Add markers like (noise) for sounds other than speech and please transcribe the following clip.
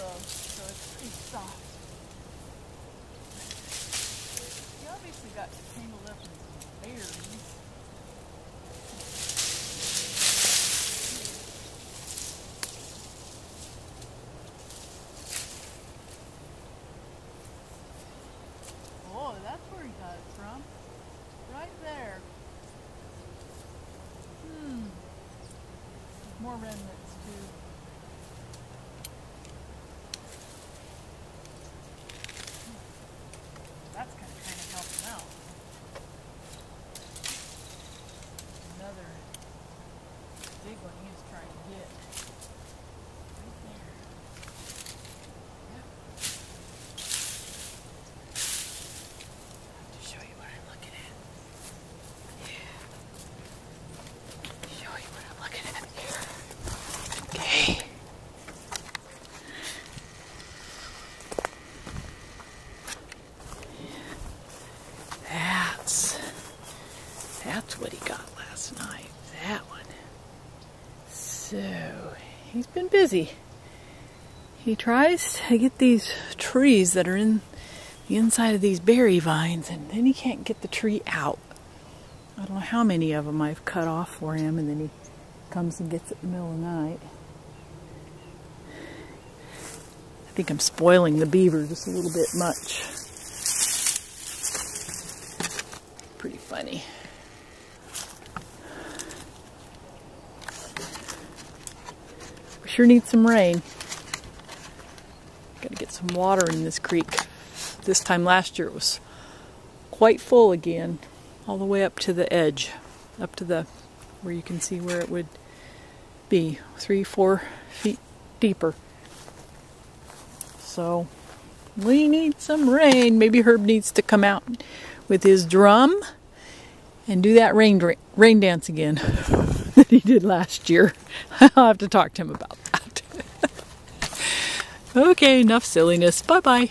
a so it's pretty soft. He obviously got tangled up in some berries. Oh, that's where he got it from. Right there. Hmm. More remnants too. That's gonna kind of help him out. Another one he trying to get. Show you what I'm looking at. Yeah. Show you what I'm looking at here. Okay. That's that's what he got last night. That one. So he's been busy. He tries to get these trees that are in the inside of these berry vines, and then he can't get the tree out. I don't know how many of them I've cut off for him, and then he comes and gets it in the middle of the night. I think I'm spoiling the beaver just a little bit much. Pretty funny. Sure need some rain. Got to get some water in this creek. This time last year it was quite full again, all the way up to the edge, up to the where you can see where it would be three, four feet deeper. So we need some rain. Maybe Herb needs to come out with his drum and do that rain rain dance again that he did last year. (laughs) I'll have to talk to him about that. (laughs) okay, enough silliness. Bye bye.